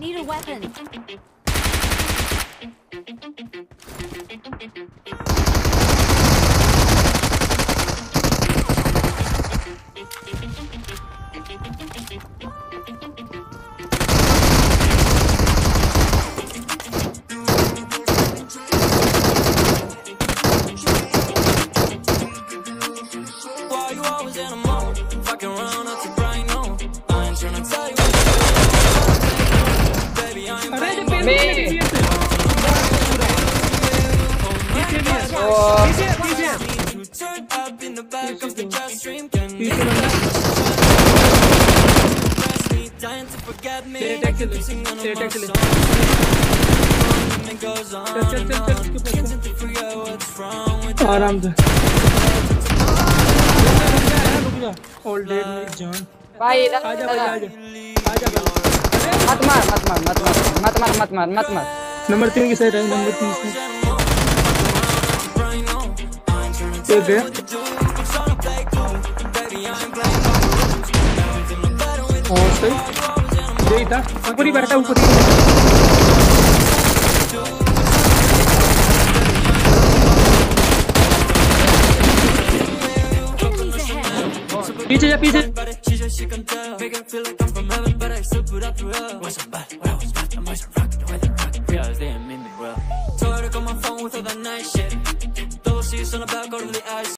Need a weapon. Why you always in mood? Fucking up to आराम से। All dead जान भाई इधर आजा भाई आजा आजा भाई मत मार मत मार मत मार मत मार मत मार मत मार नंबर तीन की साइड है नंबर तीन की एक गया और सही यही था ऊपर ही बैठा ऊपर ही. पीछे जा पीछे she just she can tell. Make it feel like I'm from heaven, but I still put up through hell. Was I'm bad, when I was bad, I'm always rocking the way they rock. Realized they ain't mean me well. Told her to call my phone with all that nice shit. Double C's on the back, go to the ice.